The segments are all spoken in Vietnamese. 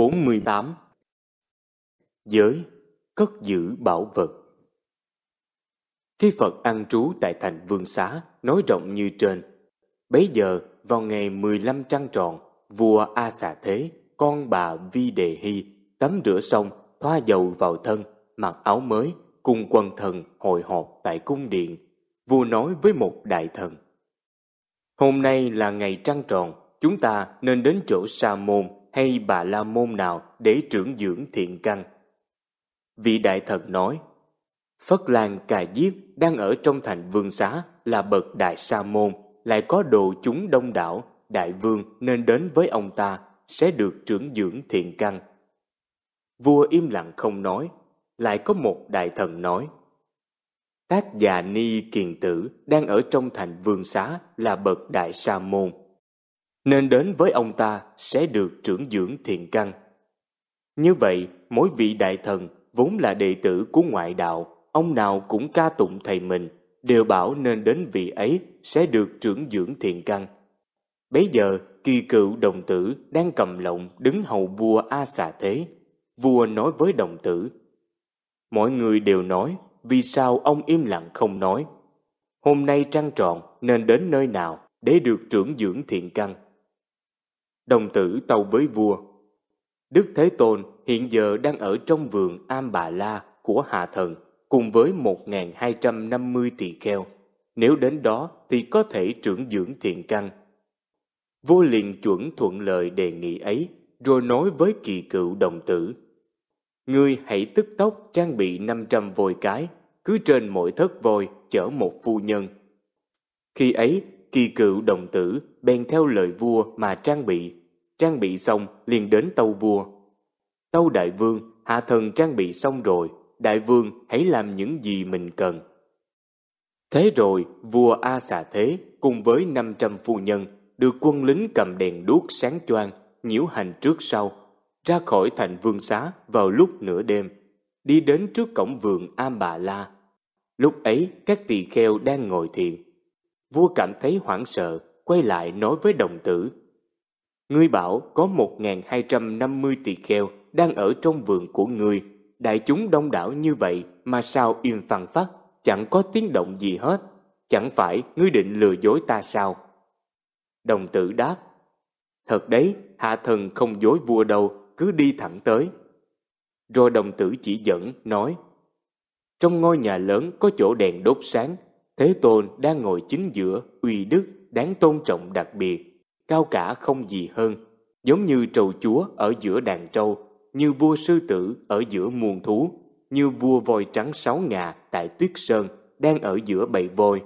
48 Giới cất giữ bảo vật Khi Phật ăn trú tại thành Vương Xá, nói rộng như trên, bấy giờ vào ngày 15 trăng tròn, vua A Xà Thế, con bà Vi Đề Hy, tắm rửa xong, thoa dầu vào thân, mặc áo mới, cùng quần thần hội họp tại cung điện. Vua nói với một đại thần. Hôm nay là ngày trăng tròn, chúng ta nên đến chỗ Sa Môn hay Bà La Môn nào để trưởng dưỡng thiện căn. Vị đại thần nói, Phất Lan Cà Diếp đang ở trong thành vương xá là bậc đại sa môn, lại có đồ chúng đông đảo, đại vương nên đến với ông ta sẽ được trưởng dưỡng thiện căn. Vua im lặng không nói, lại có một đại thần nói, Tác già ni kiền tử đang ở trong thành vương xá là bậc đại sa môn. Nên đến với ông ta sẽ được trưởng dưỡng thiện căn. Như vậy, mỗi vị đại thần vốn là đệ tử của ngoại đạo, ông nào cũng ca tụng thầy mình, đều bảo nên đến vị ấy sẽ được trưởng dưỡng thiện căn. Bấy giờ, kỳ cựu đồng tử đang cầm lộng đứng hầu vua A xà thế. Vua nói với đồng tử, Mọi người đều nói, vì sao ông im lặng không nói? Hôm nay trăng tròn nên đến nơi nào để được trưởng dưỡng thiện căn? Đồng tử tàu với vua. Đức Thế Tôn hiện giờ đang ở trong vườn Am Bà La của Hạ Thần cùng với 1.250 tỳ kheo. Nếu đến đó thì có thể trưởng dưỡng thiện căn. Vua liền chuẩn thuận lời đề nghị ấy, rồi nói với kỳ cựu đồng tử. Ngươi hãy tức tốc trang bị 500 vôi cái, cứ trên mỗi thất vôi chở một phu nhân. Khi ấy, kỳ cựu đồng tử bèn theo lời vua mà trang bị. Trang bị xong liền đến tâu vua. Tâu đại vương, hạ thần trang bị xong rồi, đại vương hãy làm những gì mình cần. Thế rồi, vua A xà thế cùng với 500 phu nhân được quân lính cầm đèn đuốc sáng choang, nhiễu hành trước sau, ra khỏi thành vương xá vào lúc nửa đêm, đi đến trước cổng vườn Am Bà La. Lúc ấy, các tỳ kheo đang ngồi thiền. Vua cảm thấy hoảng sợ, quay lại nói với đồng tử. Ngươi bảo có 1.250 tỳ kheo đang ở trong vườn của ngươi đại chúng đông đảo như vậy mà sao im phăng phát, chẳng có tiếng động gì hết, chẳng phải ngươi định lừa dối ta sao? Đồng tử đáp, thật đấy, hạ thần không dối vua đâu, cứ đi thẳng tới. Rồi đồng tử chỉ dẫn, nói, trong ngôi nhà lớn có chỗ đèn đốt sáng, Thế Tôn đang ngồi chính giữa, uy đức, đáng tôn trọng đặc biệt, cao cả không gì hơn, giống như trầu chúa ở giữa đàn trâu như vua sư tử ở giữa muôn thú, như vua voi trắng sáu ngà tại tuyết sơn đang ở giữa bầy voi,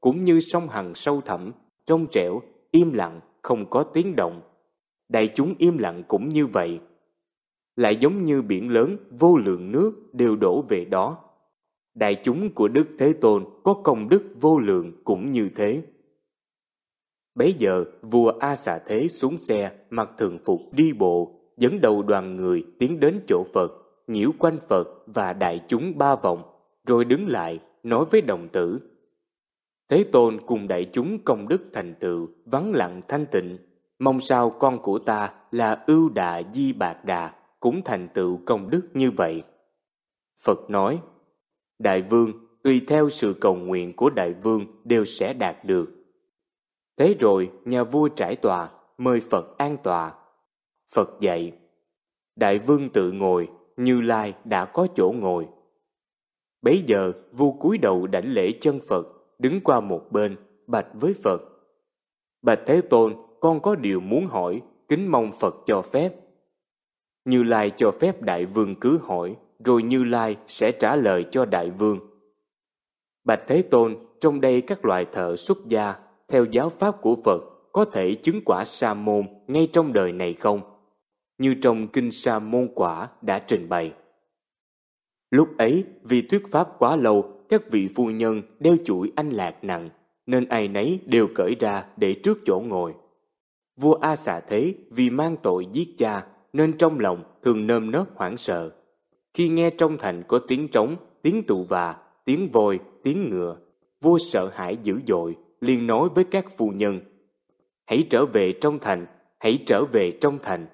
cũng như sông Hằng sâu thẳm, trong trẻo, im lặng, không có tiếng động. Đại chúng im lặng cũng như vậy. Lại giống như biển lớn, vô lượng nước đều đổ về đó. Đại chúng của Đức Thế Tôn có công đức vô lượng cũng như thế. Bấy giờ, vua A Xà Thế xuống xe, mặc thường phục đi bộ, dẫn đầu đoàn người tiến đến chỗ Phật, nhiễu quanh Phật và đại chúng ba vòng, rồi đứng lại nói với đồng tử. Thế Tôn cùng đại chúng công đức thành tựu, vắng lặng thanh tịnh, mong sao con của ta là ưu đà di bạc đà cũng thành tựu công đức như vậy. Phật nói, Đại vương tùy theo sự cầu nguyện của đại vương đều sẽ đạt được. Thế rồi nhà vua trải tòa, mời Phật an tòa, Phật dạy Đại vương tự ngồi Như Lai đã có chỗ ngồi. Bấy giờ vua cúi đầu đảnh lễ chân Phật Đứng qua một bên Bạch với Phật. Bạch Thế Tôn con có điều muốn hỏi Kính mong Phật cho phép. Như Lai cho phép Đại vương cứ hỏi Rồi Như Lai sẽ trả lời cho Đại vương. Bạch Thế Tôn trong đây các loài thợ xuất gia theo giáo pháp của Phật có thể chứng quả sa môn ngay trong đời này không? như trong Kinh Sa Môn Quả đã trình bày. Lúc ấy, vì thuyết pháp quá lâu, các vị phu nhân đeo chuỗi anh lạc nặng, nên ai nấy đều cởi ra để trước chỗ ngồi. Vua A xà thế vì mang tội giết cha, nên trong lòng thường nơm nớp hoảng sợ. Khi nghe trong thành có tiếng trống, tiếng tụ và, tiếng voi, tiếng ngựa, vua sợ hãi dữ dội, liền nói với các phu nhân, hãy trở về trong thành, hãy trở về trong thành.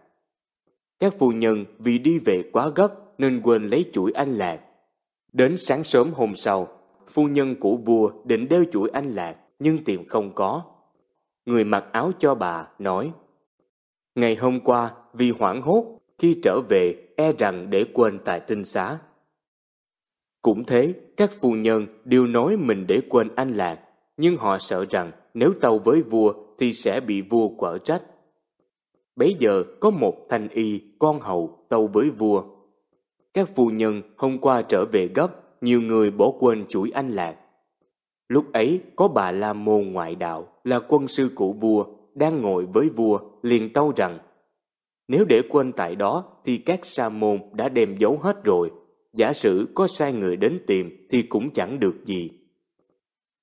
Các phu nhân vì đi về quá gấp nên quên lấy chuỗi anh lạc. Đến sáng sớm hôm sau, phu nhân của vua định đeo chuỗi anh lạc nhưng tìm không có. Người mặc áo cho bà nói Ngày hôm qua vì hoảng hốt khi trở về e rằng để quên tại tinh xá. Cũng thế, các phu nhân đều nói mình để quên anh lạc, nhưng họ sợ rằng nếu tâu với vua thì sẽ bị vua quở trách. Bấy giờ có một thanh y, con hầu tâu với vua. Các phu nhân hôm qua trở về gấp, nhiều người bỏ quên chuỗi anh lạc. Lúc ấy có bà La Môn ngoại đạo là quân sư của vua đang ngồi với vua liền tâu rằng nếu để quên tại đó thì các sa môn đã đem giấu hết rồi. Giả sử có sai người đến tìm thì cũng chẳng được gì.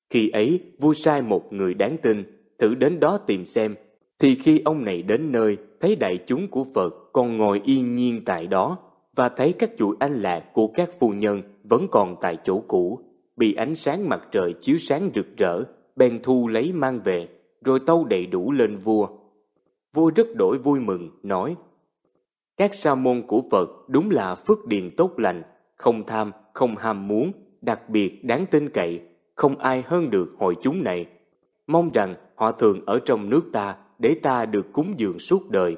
Khi ấy, vua sai một người đáng tin, thử đến đó tìm xem. Thì khi ông này đến nơi, thấy đại chúng của Phật còn ngồi yên nhiên tại đó, và thấy các chuỗi anh lạc của các phu nhân vẫn còn tại chỗ cũ, bị ánh sáng mặt trời chiếu sáng rực rỡ, bèn thu lấy mang về, rồi tâu đầy đủ lên vua. Vua rất đổi vui mừng, nói Các sa môn của Phật đúng là phước điền tốt lành, không tham, không ham muốn, đặc biệt đáng tin cậy, không ai hơn được hội chúng này. Mong rằng họ thường ở trong nước ta để ta được cúng dường suốt đời.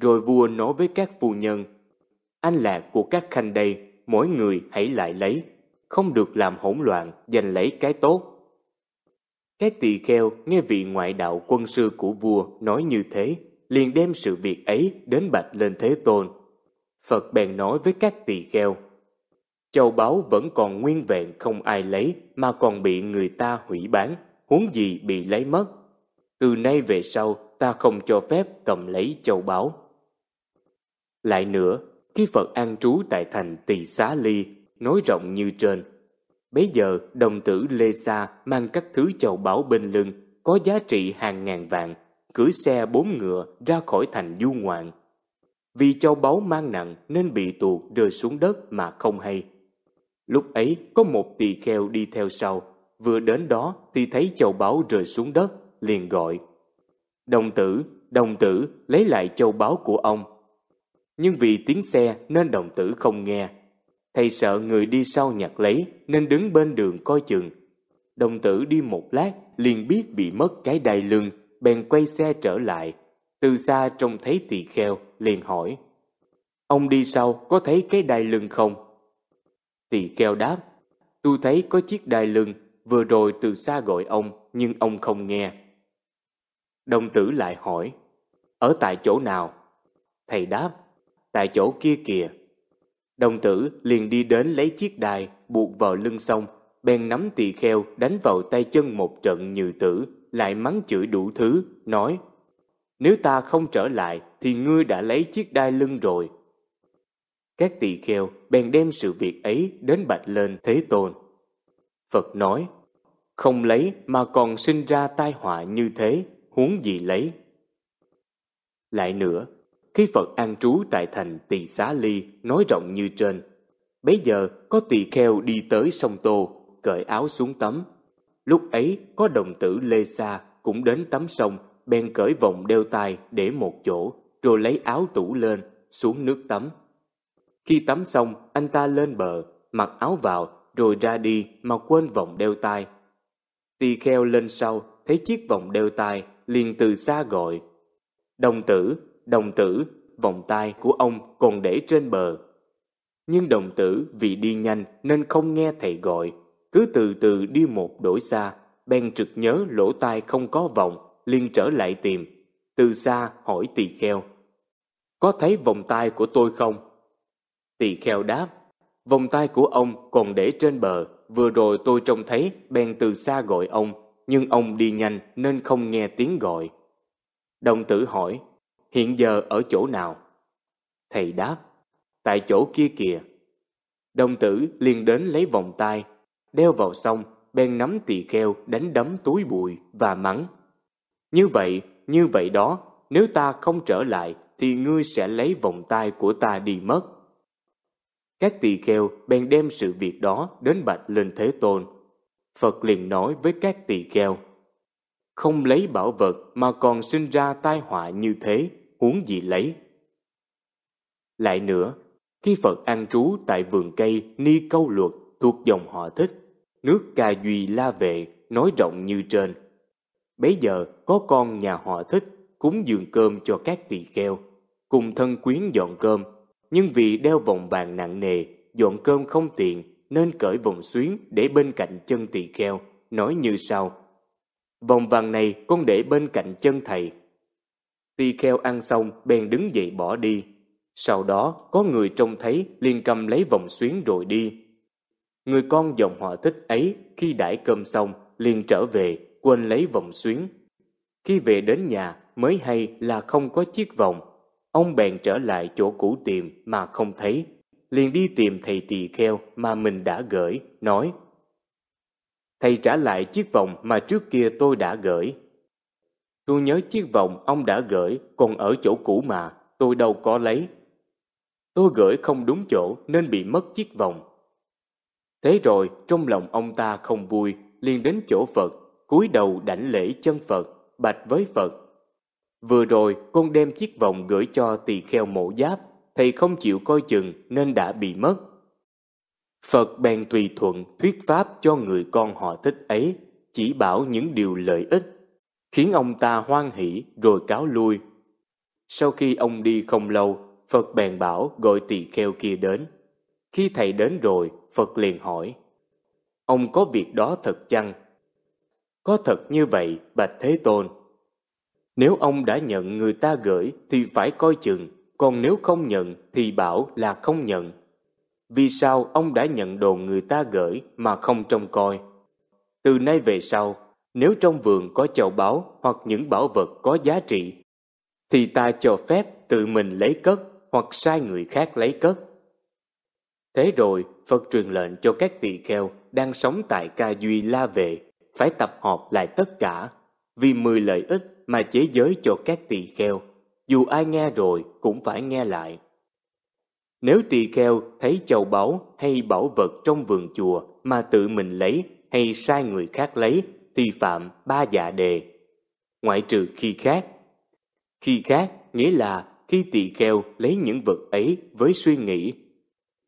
Rồi vua nói với các phu nhân, anh lạc của các khanh đây, mỗi người hãy lại lấy, không được làm hỗn loạn, giành lấy cái tốt. Các tỳ kheo nghe vị ngoại đạo quân sư của vua nói như thế, liền đem sự việc ấy đến bạch lên Thế Tôn. Phật bèn nói với các tỳ kheo, châu báu vẫn còn nguyên vẹn không ai lấy mà còn bị người ta hủy bán, huống gì bị lấy mất. Từ nay về sau ta không cho phép cầm lấy châu báu. Lại nữa, khi Phật an trú tại thành Tỳ Xá Ly, nói rộng như trên, Bấy giờ đồng tử Lê Sa mang các thứ châu báu bên lưng có giá trị hàng ngàn vạn, cưỡi xe bốn ngựa ra khỏi thành du ngoạn. Vì châu báu mang nặng nên bị tuột rơi xuống đất mà không hay. Lúc ấy có một tỳ kheo đi theo sau, vừa đến đó thì thấy châu báu rơi xuống đất, liền gọi. Đồng tử, đồng tử, lấy lại châu báu của ông. Nhưng vì tiếng xe nên đồng tử không nghe, Thầy sợ người đi sau nhặt lấy nên đứng bên đường coi chừng. Đồng tử đi một lát liền biết bị mất cái đai lưng, bèn quay xe trở lại. Từ xa trông thấy tỳ kheo, liền hỏi. Ông đi sau có thấy cái đai lưng không? Tỳ kheo đáp. Tôi thấy có chiếc đai lưng, vừa rồi từ xa gọi ông, nhưng ông không nghe. Đồng tử lại hỏi. Ở tại chỗ nào? Thầy đáp. Tại chỗ kia kìa. Đồng tử liền đi đến lấy chiếc đài, buộc vào lưng xong, bèn nắm tỳ kheo đánh vào tay chân một trận như tử, lại mắng chửi đủ thứ, nói Nếu ta không trở lại thì ngươi đã lấy chiếc đai lưng rồi. Các tỳ kheo bèn đem sự việc ấy đến bạch lên Thế Tôn. Phật nói, không lấy mà còn sinh ra tai họa như thế, huống gì lấy. Lại nữa, khi Phật an trú tại thành Tỳ Xá Ly nói rộng như trên, bấy giờ có tỳ kheo đi tới sông Tô, cởi áo xuống tắm. Lúc ấy có đồng tử Lê Sa cũng đến tắm sông, bèn cởi vòng đeo tay để một chỗ, rồi lấy áo tủ lên, xuống nước tắm. Khi tắm xong, anh ta lên bờ, mặc áo vào, rồi ra đi mà quên vòng đeo tay. Tỳ kheo lên sau, thấy chiếc vòng đeo tay, liền từ xa gọi. Đồng tử, đồng tử, vòng tay của ông còn để trên bờ. Nhưng đồng tử vì đi nhanh nên không nghe thầy gọi, cứ từ từ đi một đổi xa, bèn trực nhớ lỗ tai không có vòng, liền trở lại tìm. Từ xa hỏi tỳ kheo, có thấy vòng tay của tôi không? Tỳ kheo đáp, vòng tay của ông còn để trên bờ, vừa rồi tôi trông thấy bèn từ xa gọi ông, nhưng ông đi nhanh nên không nghe tiếng gọi. Đồng tử hỏi, hiện giờ ở chỗ nào? Thầy đáp, tại chỗ kia kìa. Đồng tử liền đến lấy vòng tay, đeo vào xong, bèn nắm tỳ kheo đánh đấm túi bụi và mắng. Như vậy, như vậy đó, nếu ta không trở lại thì ngươi sẽ lấy vòng tay của ta đi mất. Các tỳ kheo bèn đem sự việc đó đến bạch lên Thế Tôn. Phật liền nói với các tỳ kheo, không lấy bảo vật mà còn sinh ra tai họa như thế huống gì lấy. Lại nữa, khi Phật an trú tại vườn cây Ni Câu Luật thuộc dòng họ thích, nước ca duy la vệ nói rộng như trên. Bấy giờ có con nhà họ thích cúng dường cơm cho các tỳ kheo, cùng thân quyến dọn cơm, nhưng vì đeo vòng vàng nặng nề, dọn cơm không tiện nên cởi vòng xuyến để bên cạnh chân tỳ kheo, nói như sau. Vòng vàng này con để bên cạnh chân thầy. Tỳ kheo ăn xong bèn đứng dậy bỏ đi. Sau đó có người trông thấy liền cầm lấy vòng xuyến rồi đi. Người con dòng họ thích ấy khi đãi cơm xong liền trở về quên lấy vòng xuyến. Khi về đến nhà mới hay là không có chiếc vòng. Ông bèn trở lại chỗ cũ tìm mà không thấy. Liền đi tìm thầy tỳ kheo mà mình đã gửi, nói Thầy trả lại chiếc vòng mà trước kia tôi đã gửi. Tôi nhớ chiếc vòng ông đã gửi còn ở chỗ cũ mà, tôi đâu có lấy. Tôi gửi không đúng chỗ nên bị mất chiếc vòng. Thế rồi trong lòng ông ta không vui, liền đến chỗ Phật, cúi đầu đảnh lễ chân Phật, bạch với Phật. Vừa rồi con đem chiếc vòng gửi cho tỳ kheo mộ giáp, thầy không chịu coi chừng nên đã bị mất. Phật bèn tùy thuận thuyết pháp cho người con họ thích ấy, chỉ bảo những điều lợi ích, khiến ông ta hoan hỷ rồi cáo lui. Sau khi ông đi không lâu, Phật bèn bảo gọi tỳ kheo kia đến. Khi thầy đến rồi, Phật liền hỏi, Ông có việc đó thật chăng? Có thật như vậy, Bạch Thế Tôn. Nếu ông đã nhận người ta gửi thì phải coi chừng, còn nếu không nhận thì bảo là không nhận. Vì sao ông đã nhận đồ người ta gửi mà không trông coi? Từ nay về sau, nếu trong vườn có chậu báu hoặc những bảo vật có giá trị, thì ta cho phép tự mình lấy cất hoặc sai người khác lấy cất. Thế rồi, Phật truyền lệnh cho các tỳ kheo đang sống tại ca duy la vệ phải tập họp lại tất cả vì mười lợi ích mà chế giới cho các tỳ kheo. Dù ai nghe rồi cũng phải nghe lại. Nếu tỳ kheo thấy châu báu hay bảo vật trong vườn chùa mà tự mình lấy hay sai người khác lấy, thì phạm ba dạ đề. Ngoại trừ khi khác. Khi khác nghĩa là khi tỳ kheo lấy những vật ấy với suy nghĩ,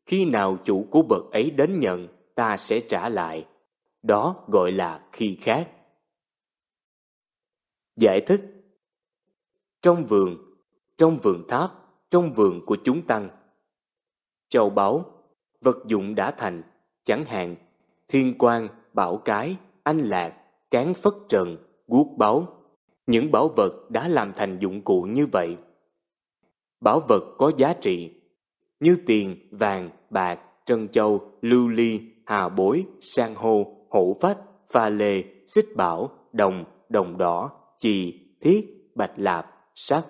khi nào chủ của vật ấy đến nhận, ta sẽ trả lại. Đó gọi là khi khác giải thích. Trong vườn trong vườn tháp, trong vườn của chúng tăng, châu báu, vật dụng đã thành, chẳng hạn, thiên quan bảo cái, anh lạc, cán phất trần, guốc báu. Những bảo vật đã làm thành dụng cụ như vậy. Bảo vật có giá trị như tiền, vàng, bạc, trân châu, lưu ly, hà bối sang hô, hổ phách, pha lê, xích bảo, đồng đồng đỏ chì thiết, bạch lạp sắt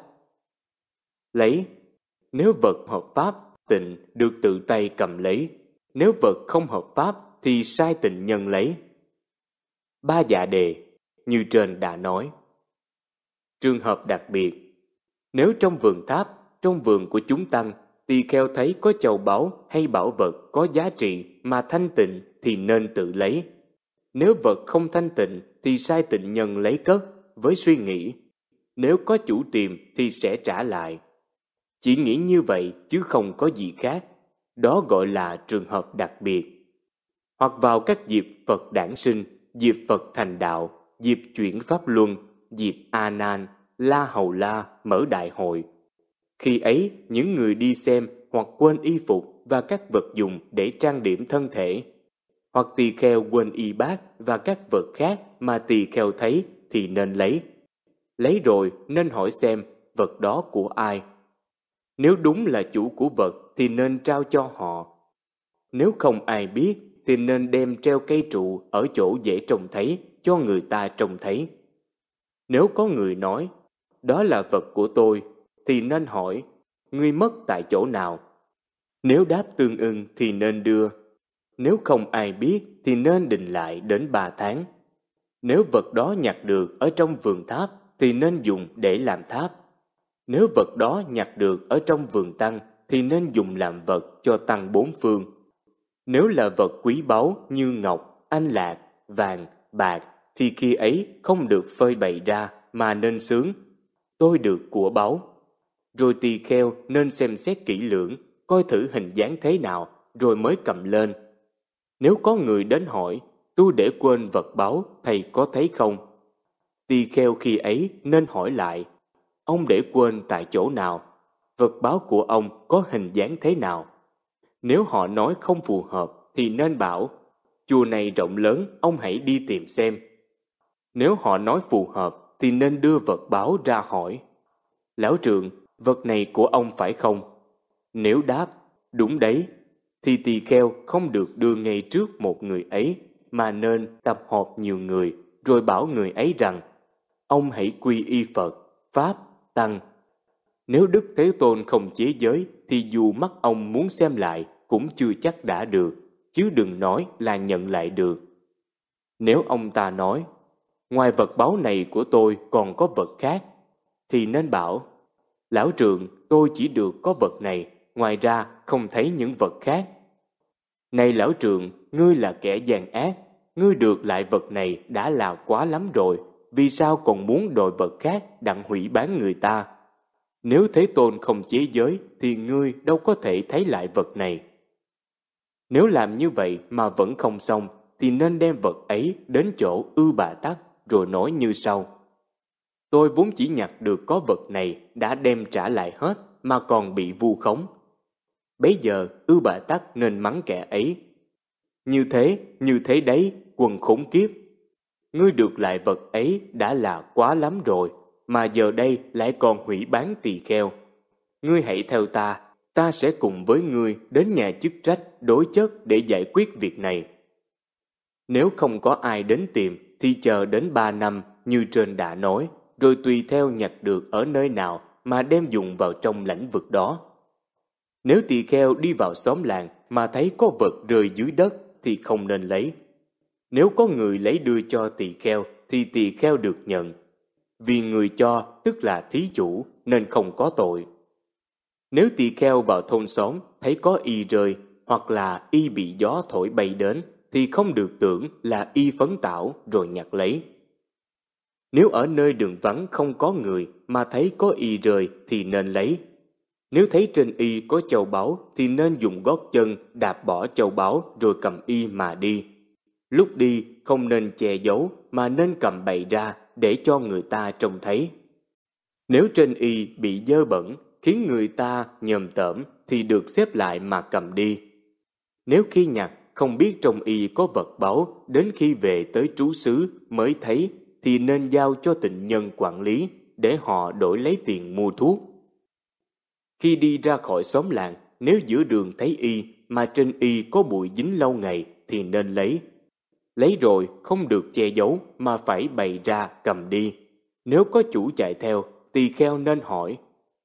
lấy, nếu vật hợp pháp tịnh được tự tay cầm lấy. Nếu vật không hợp pháp, thì sai tịnh nhân lấy. Ba dạ đề, như trên đã nói. Trường hợp đặc biệt, nếu trong vườn tháp, trong vườn của chúng tăng, tỳ kheo thấy có châu báu hay bảo vật có giá trị mà thanh tịnh thì nên tự lấy. Nếu vật không thanh tịnh thì sai tịnh nhân lấy cất với suy nghĩ nếu có chủ tìm thì sẽ trả lại chỉ nghĩ như vậy chứ không có gì khác. Đó gọi là trường hợp đặc biệt. Hoặc vào các dịp Phật đản sinh, dịp Phật thành đạo, dịp chuyển pháp luân, dịp A Nan, La Hầu La mở đại hội. Khi ấy, những người đi xem hoặc quên y phục và các vật dụng để trang điểm thân thể, hoặc tỳ kheo quên y bát và các vật khác mà tỳ kheo thấy thì nên lấy. Lấy rồi nên hỏi xem vật đó của ai nếu đúng là chủ của vật thì nên trao cho họ. Nếu không ai biết thì nên đem treo cây trụ ở chỗ dễ trông thấy cho người ta trông thấy. Nếu có người nói, đó là vật của tôi, thì nên hỏi, ngươi mất tại chỗ nào? Nếu đáp tương ưng thì nên đưa. Nếu không ai biết thì nên định lại đến ba tháng. Nếu vật đó nhặt được ở trong vườn tháp thì nên dùng để làm tháp. Nếu vật đó nhặt được ở trong vườn tăng thì nên dùng làm vật cho tăng bốn phương. Nếu là vật quý báu như ngọc, anh lạc, vàng, bạc thì khi ấy không được phơi bày ra mà nên sướng. Tôi được của báu. rồi tỳ kheo nên xem xét kỹ lưỡng, coi thử hình dáng thế nào, rồi mới cầm lên. Nếu có người đến hỏi, tôi để quên vật báo, thầy có thấy không? Tỳ kheo khi ấy nên hỏi lại, ông để quên tại chỗ nào? Vật báo của ông có hình dáng thế nào? Nếu họ nói không phù hợp thì nên bảo, chùa này rộng lớn, ông hãy đi tìm xem. Nếu họ nói phù hợp thì nên đưa vật báo ra hỏi. Lão trượng, vật này của ông phải không? Nếu đáp, đúng đấy, thì tỳ kheo không được đưa ngay trước một người ấy, mà nên tập hợp nhiều người, rồi bảo người ấy rằng, ông hãy quy y Phật, Pháp, Tăng. Nếu Đức Thế Tôn không chế giới, thì dù mắt ông muốn xem lại cũng chưa chắc đã được, chứ đừng nói là nhận lại được. Nếu ông ta nói, ngoài vật báo này của tôi còn có vật khác, thì nên bảo, Lão trượng, tôi chỉ được có vật này, ngoài ra không thấy những vật khác. Này lão trượng, ngươi là kẻ gian ác, ngươi được lại vật này đã là quá lắm rồi, vì sao còn muốn đòi vật khác đặng hủy bán người ta? Nếu Thế Tôn không chế giới thì ngươi đâu có thể thấy lại vật này. Nếu làm như vậy mà vẫn không xong thì nên đem vật ấy đến chỗ ư bà tắc rồi nói như sau. Tôi vốn chỉ nhặt được có vật này đã đem trả lại hết mà còn bị vu khống. Bấy giờ ư bà tắc nên mắng kẻ ấy. Như thế, như thế đấy, quần khủng kiếp. Ngươi được lại vật ấy đã là quá lắm rồi, mà giờ đây lại còn hủy bán tỳ kheo. Ngươi hãy theo ta, ta sẽ cùng với ngươi đến nhà chức trách đối chất để giải quyết việc này. Nếu không có ai đến tìm thì chờ đến ba năm như trên đã nói, rồi tùy theo nhặt được ở nơi nào mà đem dùng vào trong lãnh vực đó. Nếu tỳ kheo đi vào xóm làng mà thấy có vật rơi dưới đất thì không nên lấy. Nếu có người lấy đưa cho tỳ kheo thì tỳ kheo được nhận. Vì người cho, tức là thí chủ, nên không có tội. Nếu tỳ kheo vào thôn xóm, thấy có y rơi hoặc là y bị gió thổi bay đến thì không được tưởng là y phấn tảo rồi nhặt lấy. Nếu ở nơi đường vắng không có người mà thấy có y rơi thì nên lấy. Nếu thấy trên y có châu báu, thì nên dùng gót chân đạp bỏ châu báu rồi cầm y mà đi. Lúc đi, không nên che giấu, mà nên cầm bày ra để cho người ta trông thấy. Nếu trên y bị dơ bẩn, khiến người ta nhầm tởm, thì được xếp lại mà cầm đi. Nếu khi nhặt, không biết trong y có vật báu, đến khi về tới trú xứ mới thấy, thì nên giao cho tịnh nhân quản lý để họ đổi lấy tiền mua thuốc. Khi đi ra khỏi xóm làng, nếu giữa đường thấy y mà trên y có bụi dính lâu ngày thì nên lấy. Lấy rồi không được che giấu mà phải bày ra cầm đi. Nếu có chủ chạy theo, tỳ kheo nên hỏi,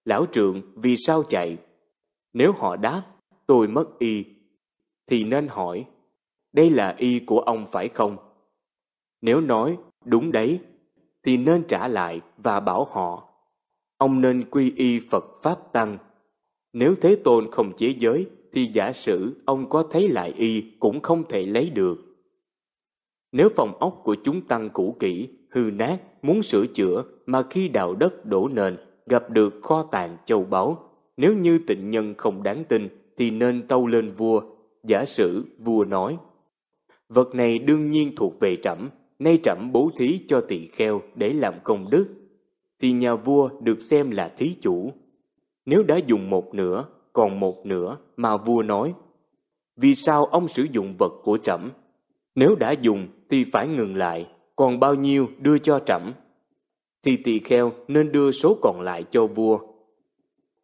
lão trượng vì sao chạy? Nếu họ đáp, tôi mất y, thì nên hỏi, đây là y của ông phải không? Nếu nói, đúng đấy, thì nên trả lại và bảo họ, ông nên quy y Phật Pháp Tăng. Nếu Thế Tôn không chế giới, thì giả sử ông có thấy lại y cũng không thể lấy được. Nếu phòng ốc của chúng tăng cũ kỹ, hư nát, muốn sửa chữa mà khi đào đất đổ nền gặp được kho tàng châu báu, nếu như tịnh nhân không đáng tin thì nên tâu lên vua. Giả sử vua nói, vật này đương nhiên thuộc về trẫm, nay trẫm bố thí cho tỳ kheo để làm công đức, thì nhà vua được xem là thí chủ. Nếu đã dùng một nửa, còn một nửa mà vua nói, vì sao ông sử dụng vật của trẫm? Nếu đã dùng thì phải ngừng lại, còn bao nhiêu đưa cho trẫm? Thì tỳ kheo nên đưa số còn lại cho vua.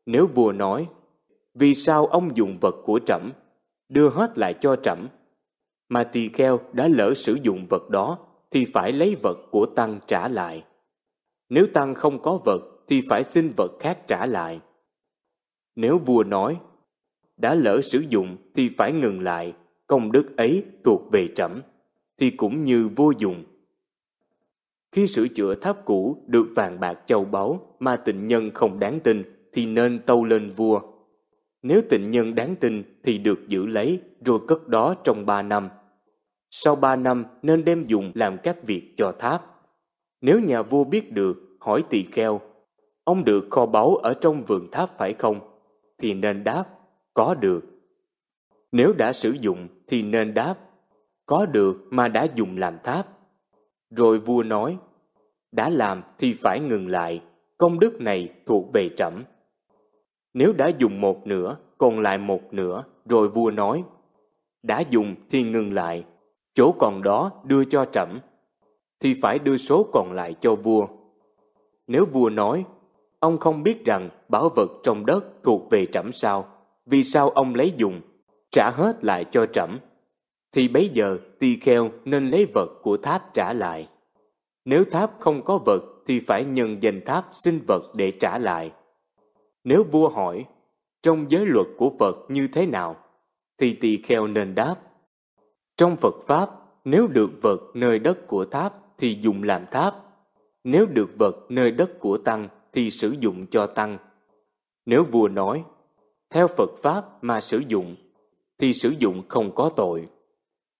Nếu vua nói, vì sao ông dùng vật của trẫm? Đưa hết lại cho trẫm. Mà tỳ kheo đã lỡ sử dụng vật đó thì phải lấy vật của tăng trả lại. Nếu tăng không có vật thì phải xin vật khác trả lại. Nếu vua nói, đã lỡ sử dụng thì phải ngừng lại, công đức ấy thuộc về trẫm, thì cũng như vô dụng. Khi sửa chữa tháp cũ được vàng bạc châu báu mà tịnh nhân không đáng tin thì nên tâu lên vua. Nếu tịnh nhân đáng tin thì được giữ lấy rồi cất đó trong ba năm. Sau ba năm nên đem dùng làm các việc cho tháp. Nếu nhà vua biết được, hỏi tỳ kheo, ông được kho báu ở trong vườn tháp phải không? Thì nên đáp, có được. Nếu đã sử dụng thì nên đáp, có được mà đã dùng làm tháp. Rồi vua nói, đã làm thì phải ngừng lại, công đức này thuộc về trẫm. Nếu đã dùng một nửa, còn lại một nửa, rồi vua nói, đã dùng thì ngừng lại, chỗ còn đó đưa cho trẫm, thì phải đưa số còn lại cho vua. Nếu vua nói, ông không biết rằng bảo vật trong đất thuộc về trẫm sao, vì sao ông lấy dùng, trả hết lại cho trẫm, thì bấy giờ tỳ kheo nên lấy vật của tháp trả lại. Nếu tháp không có vật thì phải nhân danh tháp xin vật để trả lại. Nếu vua hỏi, trong giới luật của Phật như thế nào, thì tỳ kheo nên đáp. Trong Phật Pháp, nếu được vật nơi đất của tháp thì dùng làm tháp. Nếu được vật nơi đất của tăng thì sử dụng cho tăng. Nếu vua nói, theo Phật Pháp mà sử dụng, thì sử dụng không có tội.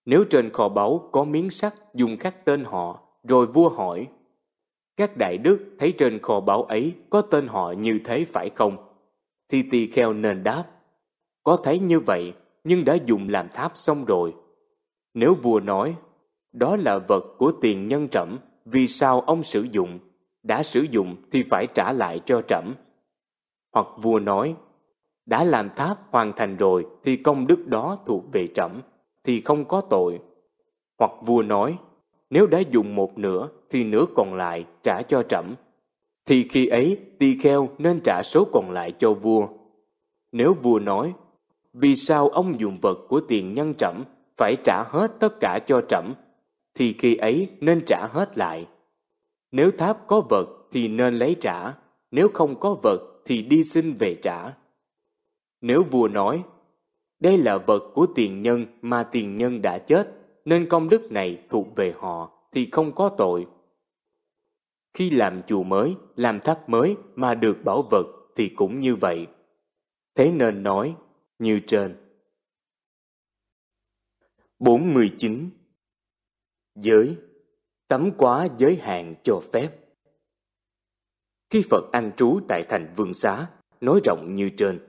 Nếu trên kho báu có miếng sắt dùng khắc tên họ, rồi vua hỏi, các đại đức thấy trên kho báu ấy có tên họ như thế phải không? Thì tỳ kheo nên đáp, có thấy như vậy nhưng đã dùng làm tháp xong rồi. Nếu vua nói, đó là vật của tiền nhân trẫm, vì sao ông sử dụng? Đã sử dụng thì phải trả lại cho trẫm. Hoặc vua nói, đã làm tháp hoàn thành rồi thì công đức đó thuộc về trẫm, thì không có tội. Hoặc vua nói, nếu đã dùng một nửa thì nửa còn lại trả cho trẫm. Thì khi ấy tỳ kheo nên trả số còn lại cho vua. Nếu vua nói, vì sao ông dùng vật của tiền nhân trẫm phải trả hết tất cả cho trẫm, thì khi ấy nên trả hết lại. Nếu tháp có vật thì nên lấy trả, nếu không có vật thì đi xin về trả. Nếu vua nói, đây là vật của tiền nhân mà tiền nhân đã chết, nên công đức này thuộc về họ thì không có tội. Khi làm chùa mới, làm tháp mới mà được bảo vật thì cũng như vậy. Thế nên nói như trên. 49. Giới Tắm quá giới hạn cho phép Khi Phật an trú tại thành Vương Xá, nói rộng như trên.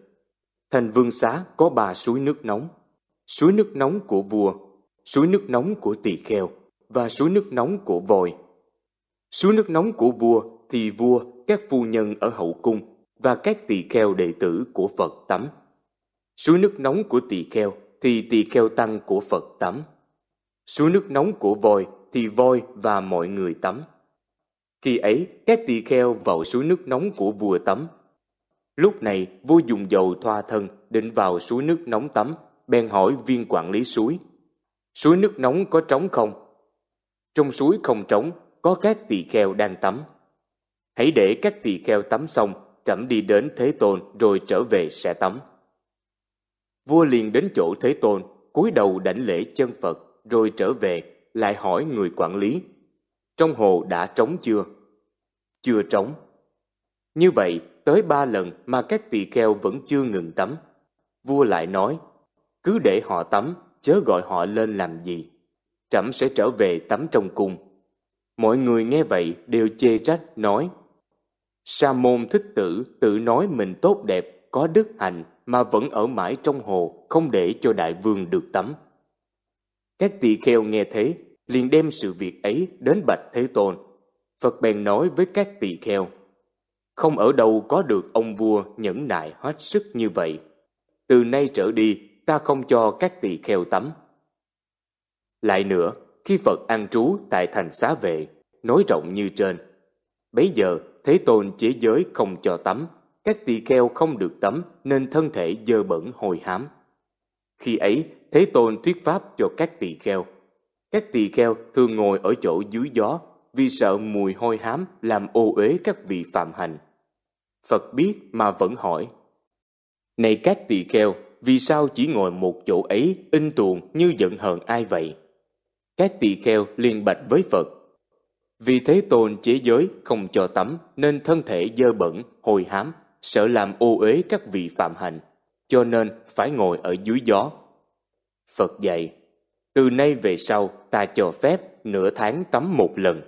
Thành Vương Xá có ba suối nước nóng. Suối nước nóng của vua, suối nước nóng của tỳ kheo và suối nước nóng của voi. Suối nước nóng của vua thì vua, các phu nhân ở hậu cung và các tỳ kheo đệ tử của Phật tắm. Suối nước nóng của tỳ kheo thì tỳ kheo tăng của Phật tắm. Suối nước nóng của voi thì voi và mọi người tắm. Khi ấy, các tỳ kheo vào suối nước nóng của vua tắm. Lúc này, vua dùng dầu thoa thân định vào suối nước nóng tắm, bèn hỏi viên quản lý suối. Suối nước nóng có trống không? Trong suối không trống, có các tỳ kheo đang tắm. Hãy để các tỳ kheo tắm xong, trẫm đi đến Thế Tôn rồi trở về sẽ tắm. Vua liền đến chỗ Thế Tôn, cúi đầu đảnh lễ chân Phật, rồi trở về, lại hỏi người quản lý. Trong hồ đã trống chưa? Chưa trống. Như vậy, tới ba lần mà các tỳ kheo vẫn chưa ngừng tắm. Vua lại nói, cứ để họ tắm, chớ gọi họ lên làm gì. Trẫm sẽ trở về tắm trong cung. Mọi người nghe vậy đều chê trách, nói, Sa môn thích tử tự nói mình tốt đẹp, có đức hạnh mà vẫn ở mãi trong hồ, không để cho đại vương được tắm. Các tỳ kheo nghe thế, liền đem sự việc ấy đến bạch Thế Tôn. Phật bèn nói với các tỳ kheo, không ở đâu có được ông vua nhẫn nại hết sức như vậy. Từ nay trở đi, ta không cho các tỳ kheo tắm. Lại nữa, khi Phật an trú tại thành xá vệ, nói rộng như trên, bấy giờ Thế Tôn chế giới không cho tắm, các tỳ kheo không được tắm nên thân thể dơ bẩn hồi hám. Khi ấy, Thế Tôn thuyết pháp cho các tỳ kheo. Các tỳ kheo thường ngồi ở chỗ dưới gió vì sợ mùi hôi hám làm ô uế các vị phạm hành. Phật biết mà vẫn hỏi. Này các tỳ kheo, vì sao chỉ ngồi một chỗ ấy in tuồng như giận hờn ai vậy? Các tỳ kheo liền bạch với Phật. Vì Thế Tôn chế giới không cho tắm nên thân thể dơ bẩn, hôi hám, sợ làm ô uế các vị phạm hành, cho nên phải ngồi ở dưới gió. Phật dạy, từ nay về sau ta cho phép nửa tháng tắm một lần.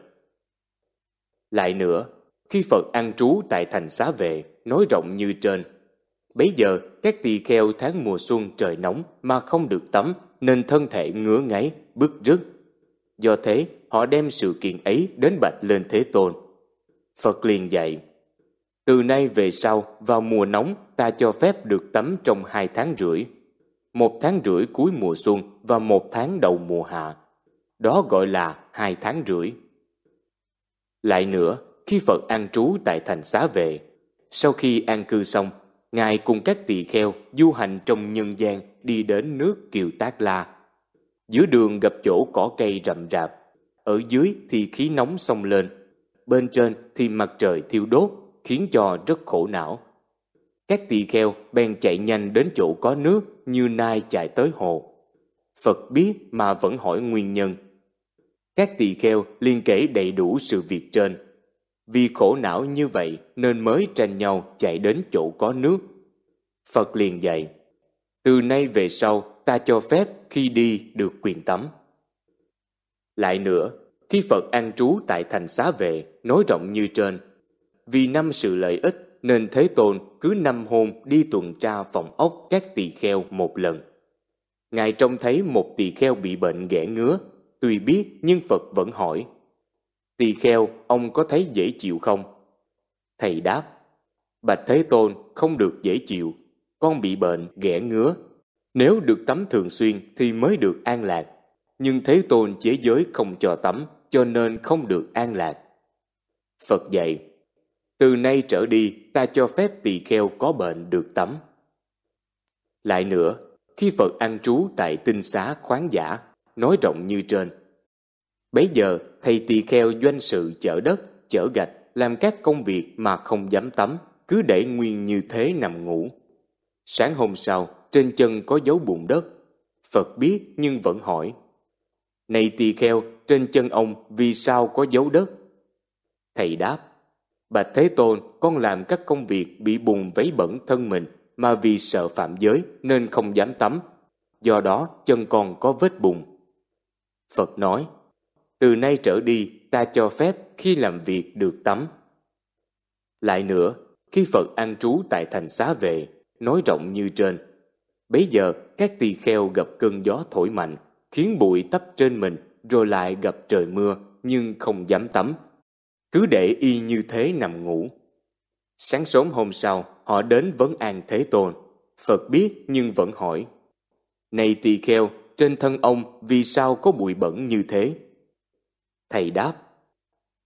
Lại nữa, khi Phật an trú tại thành xá vệ, nói rộng như trên. Bấy giờ, các tỳ kheo tháng mùa xuân trời nóng mà không được tắm, nên thân thể ngứa ngáy, bức rứt. Do thế, họ đem sự kiện ấy đến bạch lên Thế Tôn. Phật liền dạy, từ nay về sau, vào mùa nóng, ta cho phép được tắm trong hai tháng rưỡi. Một tháng rưỡi cuối mùa xuân và một tháng đầu mùa hạ. Đó gọi là hai tháng rưỡi. Lại nữa, khi Phật an trú tại thành xá vệ, sau khi an cư xong, Ngài cùng các tỳ kheo du hành trong nhân gian đi đến nước Kiều Tác La. Giữa đường gặp chỗ cỏ cây rậm rạp, ở dưới thì khí nóng sông lên, bên trên thì mặt trời thiêu đốt, khiến cho rất khổ não. Các tỳ kheo bèn chạy nhanh đến chỗ có nước như nai chạy tới hồ. Phật biết mà vẫn hỏi nguyên nhân. Các tỳ kheo liên kể đầy đủ sự việc trên. Vì khổ não như vậy nên mới tranh nhau chạy đến chỗ có nước. Phật liền dạy, từ nay về sau ta cho phép khi đi được quyền tắm. Lại nữa, khi Phật an trú tại thành xá vệ, nói rộng như trên, vì năm sự lợi ích nên Thế Tôn cứ năm hôm đi tuần tra phòng ốc các tỳ kheo một lần. Ngài trông thấy một tỳ kheo bị bệnh ghẻ ngứa, tuy biết nhưng Phật vẫn hỏi. Tỳ kheo, ông có thấy dễ chịu không? Thầy đáp, Bạch Thế Tôn không được dễ chịu, con bị bệnh ghẻ ngứa. Nếu được tắm thường xuyên thì mới được an lạc. Nhưng Thế Tôn chế giới không cho tắm, cho nên không được an lạc. Phật dạy, từ nay trở đi ta cho phép tỳ kheo có bệnh được tắm. Lại nữa, khi Phật ăn trú tại tinh xá khoáng giả, nói rộng như trên. Bấy giờ, thầy tỳ kheo doanh sự chở đất, chở gạch, làm các công việc mà không dám tắm, cứ để nguyên như thế nằm ngủ. Sáng hôm sau, trên chân có dấu bùn đất. Phật biết nhưng vẫn hỏi. Này tỳ kheo, trên chân ông vì sao có dấu đất? Thầy đáp, Bạch Thế Tôn, con làm các công việc bị bùn vấy bẩn thân mình mà vì sợ phạm giới nên không dám tắm. Do đó chân con có vết bùn. Phật nói, từ nay trở đi ta cho phép khi làm việc được tắm. Lại nữa, khi Phật an trú tại thành xá về nói rộng như trên, bấy giờ các tỳ kheo gặp cơn gió thổi mạnh, khiến bụi tấp trên mình, rồi lại gặp trời mưa, nhưng không dám tắm, cứ để y như thế nằm ngủ. Sáng sớm hôm sau, họ đến vấn an Thế Tôn. Phật biết nhưng vẫn hỏi. Này tỳ kheo, trên thân ông vì sao có bụi bẩn như thế? Thầy đáp.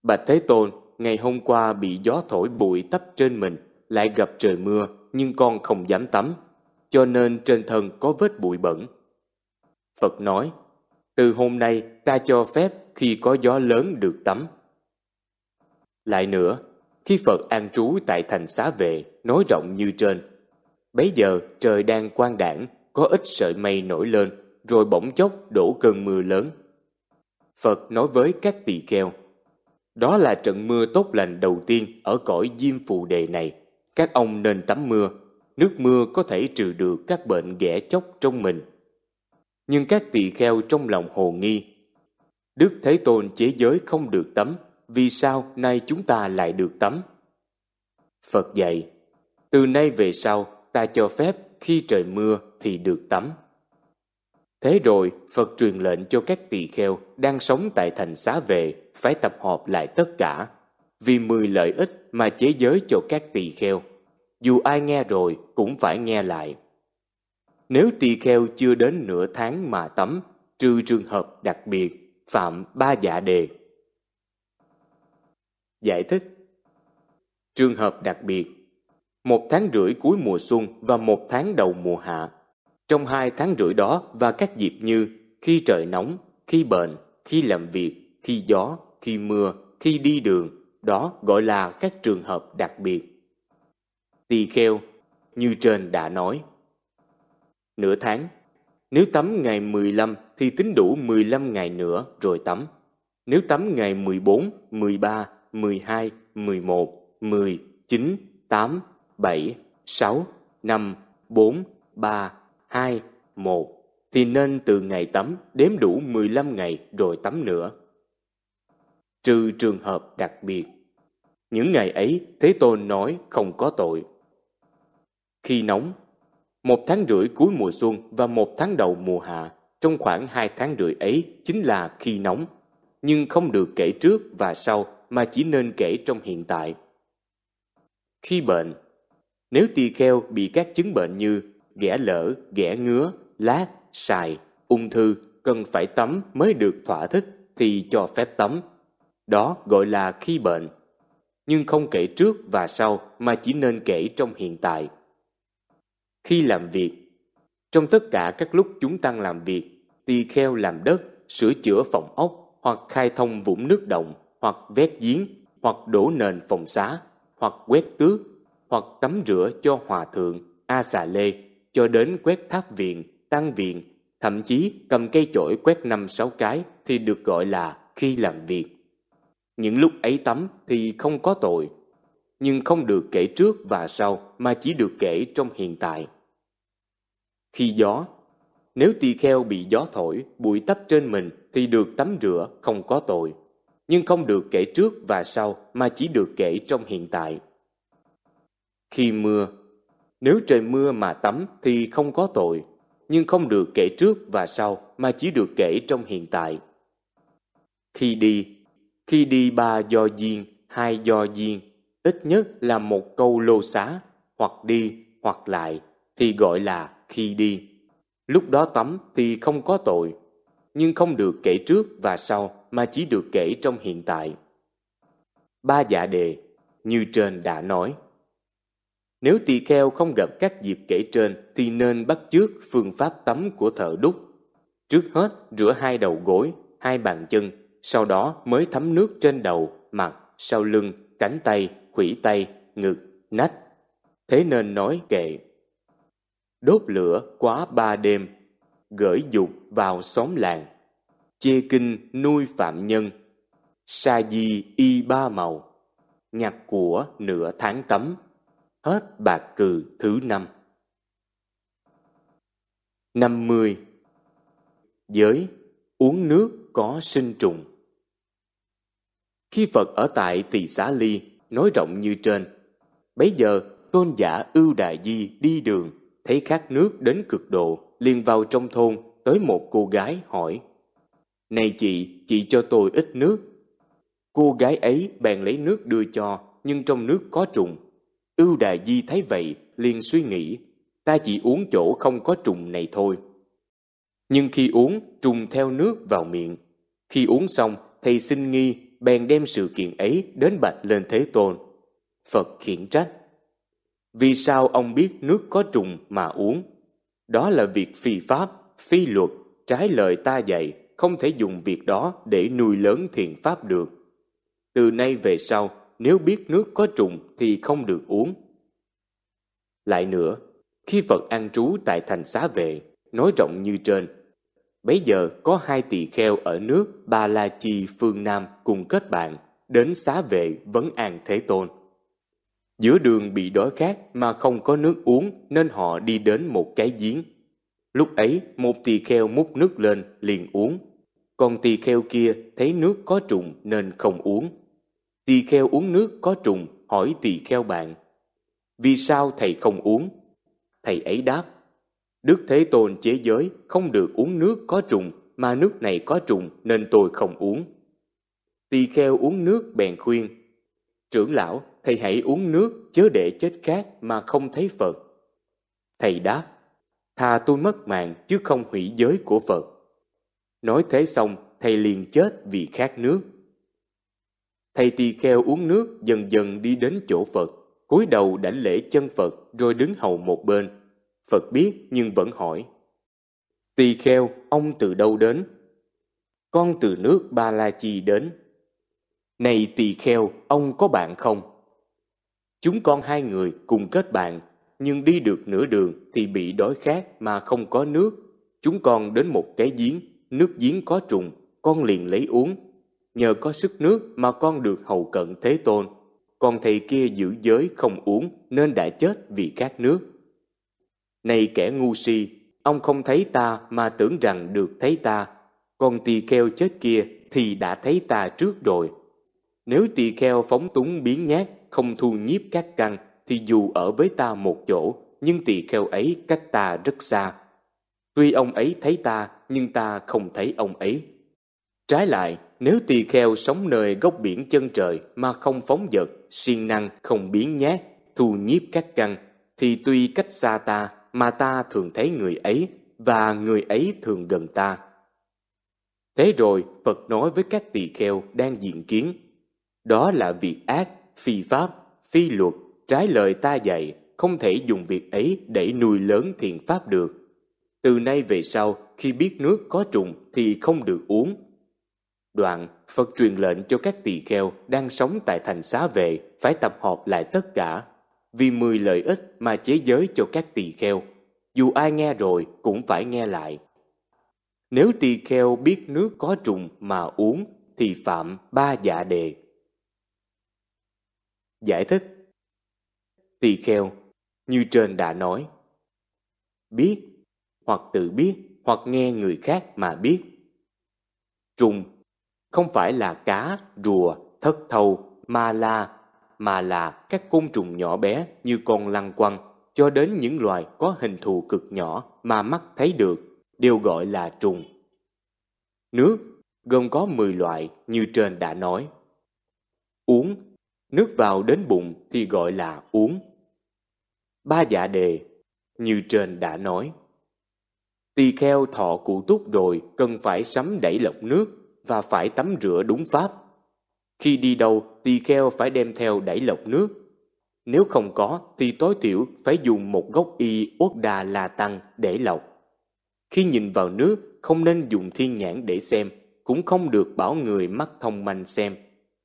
Bạch Thế Tôn, ngày hôm qua bị gió thổi bụi tấp trên mình, lại gặp trời mưa, nhưng con không dám tắm, cho nên trên thân có vết bụi bẩn. Phật nói, từ hôm nay ta cho phép khi có gió lớn được tắm. Lại nữa, khi Phật an trú tại thành xá vệ, nói rộng như trên, bấy giờ trời đang quang đảng, có ít sợi mây nổi lên, rồi bỗng chốc đổ cơn mưa lớn. Phật nói với các tỳ kheo, đó là trận mưa tốt lành đầu tiên ở cõi diêm phù đề này. Các ông nên tắm mưa, nước mưa có thể trừ được các bệnh ghẻ chóc trong mình. Nhưng các tỳ kheo trong lòng hồ nghi. Đức Thế Tôn chế giới không được tắm, vì sao nay chúng ta lại được tắm? Phật dạy, từ nay về sau ta cho phép khi trời mưa thì được tắm. Thế rồi Phật truyền lệnh cho các tỳ kheo đang sống tại thành xá vệ phải tập hợp lại tất cả, vì mười lợi ích mà chế giới cho các tỳ kheo. Dù ai nghe rồi cũng phải nghe lại. Nếu tỳ kheo chưa đến nửa tháng mà tắm, trừ trường hợp đặc biệt, phạm ba dạ đề Giải thích Trường hợp đặc biệt Một tháng rưỡi cuối mùa xuân và một tháng đầu mùa hạ. Trong hai tháng rưỡi đó và các dịp như khi trời nóng, khi bệnh, khi làm việc, khi gió, khi mưa, khi đi đường, đó gọi là các trường hợp đặc biệt. Tỳ kheo, như trên đã nói. Nửa tháng, nếu tắm ngày 15 thì tính đủ 15 ngày nữa rồi tắm. Nếu tắm ngày 14, 13 12, 11, 10, 9, 8, 7, 6, 5, 4, 3, 2, 1 thì nên từ ngày tắm đếm đủ 15 ngày rồi tắm nữa. Trừ trường hợp đặc biệt. Những ngày ấy, Thế Tôn nói không có tội. Khi nóng, một tháng rưỡi cuối mùa xuân và một tháng đầu mùa hạ, trong khoảng hai tháng rưỡi ấy chính là khi nóng, nhưng không được kể trước và sau mà chỉ nên kể trong hiện tại. Khi bệnh, nếu tỳ kheo bị các chứng bệnh như ghẻ lở, ghẻ ngứa, lát, sài, ung thư cần phải tắm mới được thỏa thích thì cho phép tắm. Đó gọi là khi bệnh. Nhưng không kể trước và sau mà chỉ nên kể trong hiện tại. Khi làm việc Trong tất cả các lúc chúng tăng làm việc, tỳ kheo làm đất, sửa chữa phòng ốc hoặc khai thông vũng nước động hoặc vét giếng hoặc đổ nền phòng xá hoặc quét tước hoặc tắm rửa cho hòa thượng, a xà lê cho đến quét tháp viện, tăng viện, thậm chí cầm cây chổi quét năm sáu cái thì được gọi là khi làm việc. Những lúc ấy tắm thì không có tội, nhưng không được kể trước và sau mà chỉ được kể trong hiện tại. Khi gió, nếu tỳ kheo bị gió thổi, bụi tấp trên mình thì được tắm rửa, không có tội, nhưng không được kể trước và sau mà chỉ được kể trong hiện tại. Khi mưa, nếu trời mưa mà tắm thì không có tội, nhưng không được kể trước và sau mà chỉ được kể trong hiện tại. Khi đi, khi đi ba do duyên, hai do duyên, ít nhất là một câu lô xá, hoặc đi hoặc lại, thì gọi là khi đi. Lúc đó tắm thì không có tội, nhưng không được kể trước và sau mà chỉ được kể trong hiện tại. Ba dạ đề, như trên đã nói. Nếu tỳ kheo không gặp các dịp kể trên thì nên bắt chước phương pháp tắm của thợ đúc. Trước hết rửa hai đầu gối, hai bàn chân, sau đó mới thấm nước trên đầu, mặt, sau lưng, cánh tay, khủy tay, ngực, nách. Thế nên nói kệ. Đốt lửa quá ba đêm, gửi dục vào xóm làng. Chê kinh nuôi phạm nhân, sa di y ba màu, nhặt của nửa tháng tắm Hết bạc cừ thứ năm. 50. Giới uống nước có sinh trùng. Khi Phật ở tại Tỳ Xá Ly nói rộng như trên, bấy giờ tôn giả ưu đại di đi đường, thấy khát nước đến cực độ, liền vào trong thôn tới một cô gái hỏi: "Này chị, chị cho tôi ít nước." Cô gái ấy bèn lấy nước đưa cho, nhưng trong nước có trùng, Ưu Đà Di thấy vậy, liền suy nghĩ, ta chỉ uống chỗ không có trùng này thôi. Nhưng khi uống, trùng theo nước vào miệng. Khi uống xong, thầy sinh nghi, bèn đem sự kiện ấy đến bạch lên Thế Tôn. Phật khiển trách. Vì sao ông biết nước có trùng mà uống? Đó là việc phi pháp, phi luật, trái lời ta dạy, không thể dùng việc đó để nuôi lớn thiện pháp được. Từ nay về sau, nếu biết nước có trùng thì không được uống. Lại nữa, khi Phật an trú tại thành xá vệ, nói rộng như trên, bấy giờ có hai tỳ kheo ở nước Ba La Chi phương Nam cùng kết bạn đến xá vệ vấn an Thế Tôn. Giữa đường bị đói khát mà không có nước uống nên họ đi đến một cái giếng. Lúc ấy một tỳ kheo múc nước lên liền uống, còn tỳ kheo kia thấy nước có trùng nên không uống. Tỳ kheo uống nước có trùng, hỏi tỳ kheo bạn. Vì sao thầy không uống? Thầy ấy đáp, Đức Thế Tôn chế giới không được uống nước có trùng, mà nước này có trùng nên tôi không uống. Tỳ kheo uống nước bèn khuyên, Trưởng lão, thầy hãy uống nước chớ để chết khát mà không thấy Phật. Thầy đáp, thà tôi mất mạng chứ không hủy giới của Phật. Nói thế xong, thầy liền chết vì khát nước. Thầy tỳ kheo uống nước dần dần đi đến chỗ Phật, cúi đầu đảnh lễ chân Phật rồi đứng hầu một bên. Phật biết nhưng vẫn hỏi. Tỳ kheo, ông từ đâu đến? Con từ nước Ba La Chi đến. Này tỳ kheo, ông có bạn không? Chúng con hai người cùng kết bạn, nhưng đi được nửa đường thì bị đói khát mà không có nước. Chúng con đến một cái giếng, nước giếng có trùng, con liền lấy uống nhờ có sức nước mà con được hầu cận Thế Tôn. Còn thầy kia giữ giới không uống nên đã chết vì khát nước. Này kẻ ngu si, ông không thấy ta mà tưởng rằng được thấy ta, còn tỳ kheo chết kia thì đã thấy ta trước rồi. Nếu tỳ kheo phóng túng biến nhát, không thu nhiếp các căn, thì dù ở với ta một chỗ, nhưng tỳ kheo ấy cách ta rất xa. Tuy ông ấy thấy ta, nhưng ta không thấy ông ấy. Trái lại, nếu tỳ kheo sống nơi góc biển chân trời mà không phóng dật, siêng năng, không biến nhát, thu nhiếp các căn, thì tuy cách xa ta mà ta thường thấy người ấy và người ấy thường gần ta. Thế rồi Phật nói với các tỳ kheo đang diện kiến, đó là việc ác, phi pháp, phi luật, trái lời ta dạy, không thể dùng việc ấy để nuôi lớn thiền pháp được. Từ nay về sau, khi biết nước có trùng thì không được uống. Đoạn, Phật truyền lệnh cho các tỳ kheo đang sống tại thành xá vệ phải tập hợp lại tất cả, vì mười lợi ích mà chế giới cho các tỳ kheo. Dù ai nghe rồi cũng phải nghe lại. Nếu tỳ kheo biết nước có trùng mà uống thì phạm ba dạ đề. Giải thích Tỳ kheo, như trên đã nói, biết hoặc tự biết hoặc nghe người khác mà biết. Trùng không phải là cá, rùa, thất thâu, ma la, mà là các côn trùng nhỏ bé như con lăng quăng cho đến những loài có hình thù cực nhỏ mà mắt thấy được đều gọi là trùng. Nước gồm có 10 loại như trên đã nói. Uống, nước vào đến bụng thì gọi là uống. Ba dạ đề, như trên đã nói. Tỳ kheo thọ cụ túc rồi cần phải sắm đẩy lọc nước và phải tắm rửa đúng pháp. Khi đi đâu, tỳ kheo phải đem theo đẩy lọc nước. Nếu không có, thì tối thiểu phải dùng một gốc y uất đà la tăng để lọc. Khi nhìn vào nước, không nên dùng thiên nhãn để xem, cũng không được bảo người mắt thông manh xem.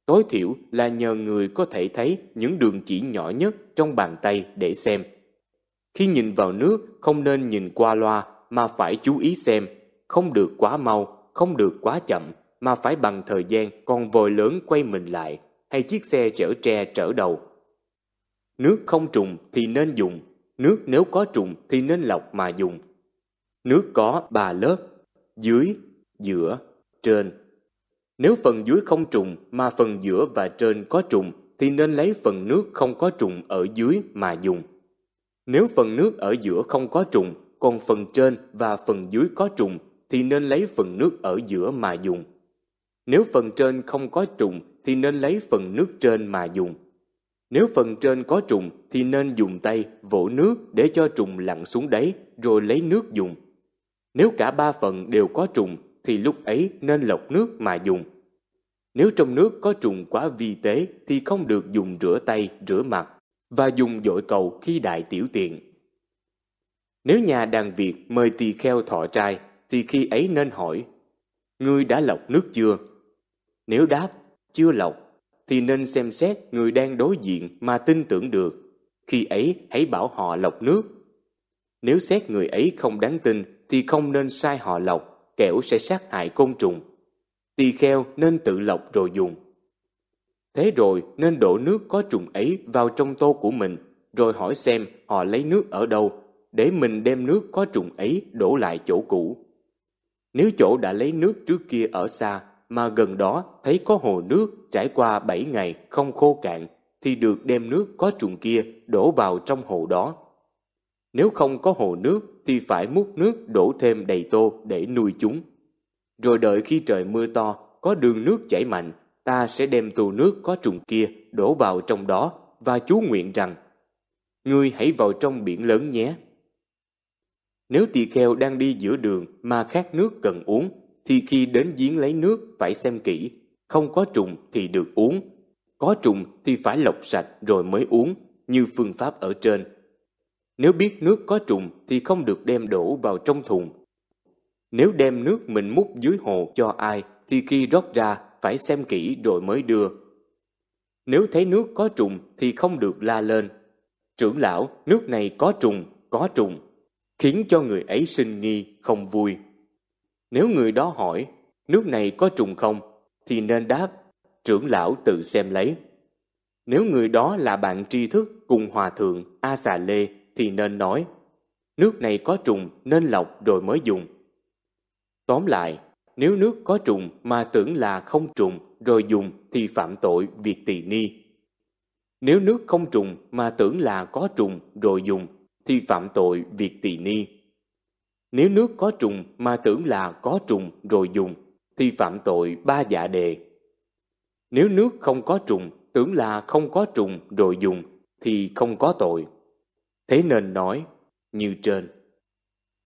Tối thiểu là nhờ người có thể thấy những đường chỉ nhỏ nhất trong bàn tay để xem. Khi nhìn vào nước, không nên nhìn qua loa mà phải chú ý xem, không được quá mau, không được quá chậm, mà phải bằng thời gian con voi lớn quay mình lại, hay chiếc xe chở tre trở đầu. Nước không trùng thì nên dùng, nước nếu có trùng thì nên lọc mà dùng. Nước có ba lớp, dưới, giữa, trên. Nếu phần dưới không trùng mà phần giữa và trên có trùng thì nên lấy phần nước không có trùng ở dưới mà dùng. Nếu phần nước ở giữa không có trùng, còn phần trên và phần dưới có trùng thì nên lấy phần nước ở giữa mà dùng. Nếu phần trên không có trùng thì nên lấy phần nước trên mà dùng. Nếu phần trên có trùng thì nên dùng tay vỗ nước để cho trùng lặn xuống đáy rồi lấy nước dùng. Nếu cả ba phần đều có trùng thì lúc ấy nên lọc nước mà dùng. Nếu trong nước có trùng quá vi tế thì không được dùng rửa tay, rửa mặt và dùng dội cầu khi đại tiểu tiện. Nếu nhà đàn Việt mời tỳ kheo thọ trai thì khi ấy nên hỏi Ngươi đã lọc nước chưa? Nếu đáp chưa lọc thì nên xem xét người đang đối diện mà tin tưởng được. Khi ấy hãy bảo họ lọc nước. Nếu xét người ấy không đáng tin thì không nên sai họ lọc, kẻo sẽ sát hại côn trùng. Tỳ kheo nên tự lọc rồi dùng. Thế rồi nên đổ nước có trùng ấy vào trong tô của mình, rồi hỏi xem họ lấy nước ở đâu, để mình đem nước có trùng ấy đổ lại chỗ cũ. Nếu chỗ đã lấy nước trước kia ở xa, mà gần đó thấy có hồ nước trải qua 7 ngày không khô cạn, thì được đem nước có trùng kia đổ vào trong hồ đó. Nếu không có hồ nước thì phải múc nước đổ thêm đầy tô để nuôi chúng. Rồi đợi khi trời mưa to, có đường nước chảy mạnh, ta sẽ đem tù nước có trùng kia đổ vào trong đó và chú nguyện rằng Ngươi hãy vào trong biển lớn nhé. Nếu tỳ kheo đang đi giữa đường mà khát nước cần uống, thì khi đến giếng lấy nước phải xem kỹ, không có trùng thì được uống, có trùng thì phải lọc sạch rồi mới uống, như phương pháp ở trên. Nếu biết nước có trùng thì không được đem đổ vào trong thùng. Nếu đem nước mình múc dưới hồ cho ai thì khi rót ra phải xem kỹ rồi mới đưa. Nếu thấy nước có trùng thì không được la lên. Trưởng lão, nước này có trùng, có trùng, khiến cho người ấy sinh nghi, không vui. Nếu người đó hỏi, nước này có trùng không, thì nên đáp, trưởng lão tự xem lấy. Nếu người đó là bạn tri thức cùng hòa thượng A Xà Lê thì nên nói, nước này có trùng nên lọc rồi mới dùng. Tóm lại, nếu nước có trùng mà tưởng là không trùng rồi dùng thì phạm tội việc tỳ ni. Nếu nước không trùng mà tưởng là có trùng rồi dùng thì phạm tội việc tỳ ni. Nếu nước có trùng mà tưởng là có trùng rồi dùng thì phạm tội ba dạ đề. Nếu nước không có trùng tưởng là không có trùng rồi dùng thì không có tội. Thế nên nói như trên.